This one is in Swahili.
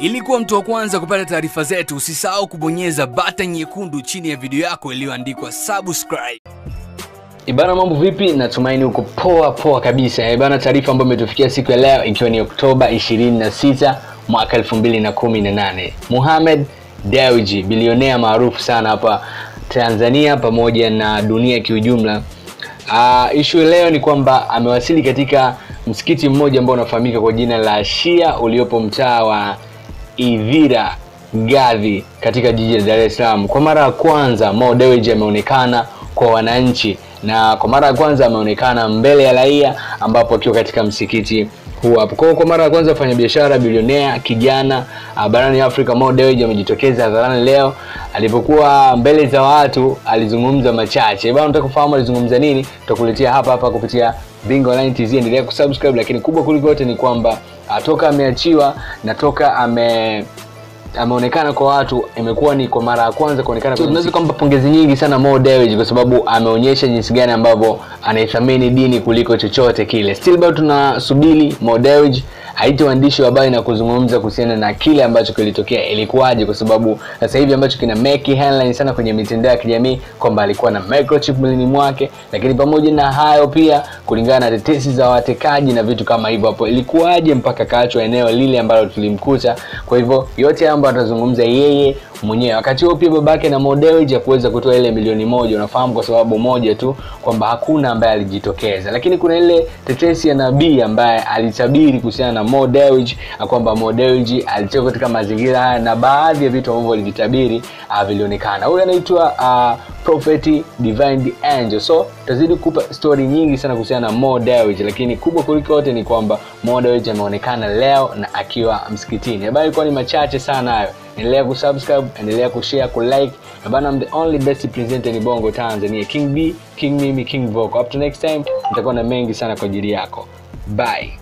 Ili kuwa mtu wa kwanza kupata taarifa zetu, usisahau kubonyeza bata nyekundu chini ya video yako iliyoandikwa subscribe. Ibana, mambo vipi? Natumaini uko poa poa kabisa. Ibana, taarifa ambayo imetufikia siku ya leo ikiwa ni Oktoba 26 mwaka 2018. Mohamed Dewji, bilionea maarufu sana hapa Tanzania pamoja na dunia kiujumla. Uh, issue leo ni kwamba amewasili katika msikiti mmoja ambao unafahamika kwa jina la Shia uliopo mtaa wa Ivira Gadhi katika jiji la Dar es Salaam. Kwa mara ya kwanza Mo Dewji ameonekana kwa wananchi na kwa mara ya kwanza ameonekana mbele ya raia ambapo akiwa katika msikiti huu hapo. Kwa kwa mara ya kwanza mfanyabiashara bilionea kijana uh, barani Afrika Mo amejitokeza hadharani leo. Alipokuwa mbele za watu alizungumza machache. Bwana, unataka kufahamu alizungumza nini? Tutakuletea hapa hapa kupitia Bingo Online TZ. Endelea kusubscribe, lakini kubwa kuliko yote ni kwamba atoka toka ameachiwa na toka ame ameonekana kwa watu imekuwa ni kwa mara ya kwanza kuonekana so, tunaweza kwamba pongezi nyingi sana Mo Dewji kwa sababu ameonyesha jinsi gani ambavyo anaithamini dini kuliko chochote kile. Still bado tunasubiri Mo Dewji aite waandishi wa habari na kuzungumza kuhusiana na kile ambacho kilitokea, ilikuwaje, kwa sababu sasa hivi ambacho kina make headline sana kwenye mitandao ya kijamii kwamba alikuwa na microchip mwilini mwake, lakini pamoja na hayo pia, kulingana na tetesi za watekaji na vitu kama hivyo, hapo ilikuwaje mpaka kaachwa eneo lile ambalo tulimkuta. Kwa hivyo yote ambayo atazungumza yeye mwenyewe. Wakati huo pia babake na Mo ya hakuweza kutoa ile milioni moja, unafahamu, kwa sababu moja tu kwamba hakuna ambaye alijitokeza, lakini kuna ile tetesi ya nabii ambaye alitabiri kuhusiana na Mo kwamba Mo alitoka katika mazingira haya na baadhi ya vitu ambavyo alivitabiri uh, vilionekana. Huyu anaitwa uh, Prophet Divine the Angel. So tutazidi kupa story nyingi sana kuhusiana na Mo lakini kubwa kuliko yote ni kwamba Mo ameonekana leo na akiwa msikitini. Habari ilikuwa ni machache sana hayo. Endelea kusubscribe, endelea kushare, kulike. Bana, the only best presenter in Bongo Tanzania. King B, King Mimi, King Voco. Up to next time, nitakuwa na mengi sana kwa ajili yako. Bye.